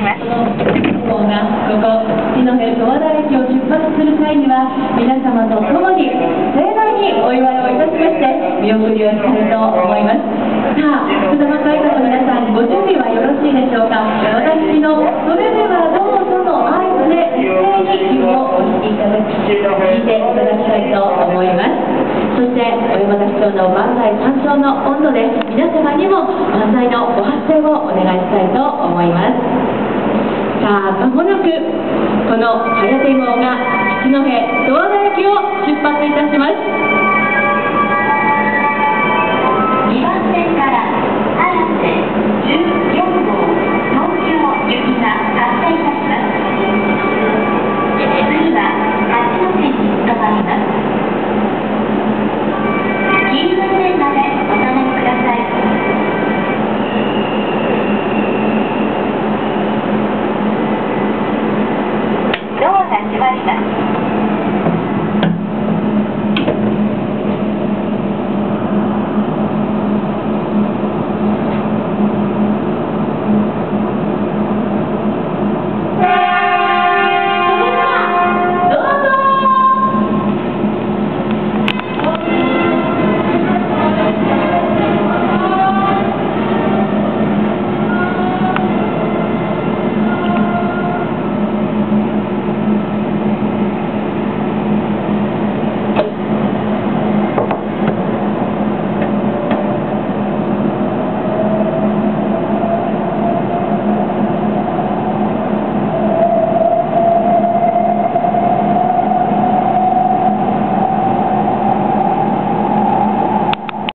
号がここ七戸十和田駅を出発する際には皆様と共に盛大にお祝いをいたしまして見送りをしたいと思いますさあ福玉会館の皆さんご準備はよろしいでしょうか私のそれではどうぞの合図で一斉に気を押していただき聞いていただきたいと思いますそして小山田市長の万歳三唱の温度で皆様にも万歳のご発声をお願いしたいと思います。もなくこの早瀬号が七戸十和田駅を出発いたします。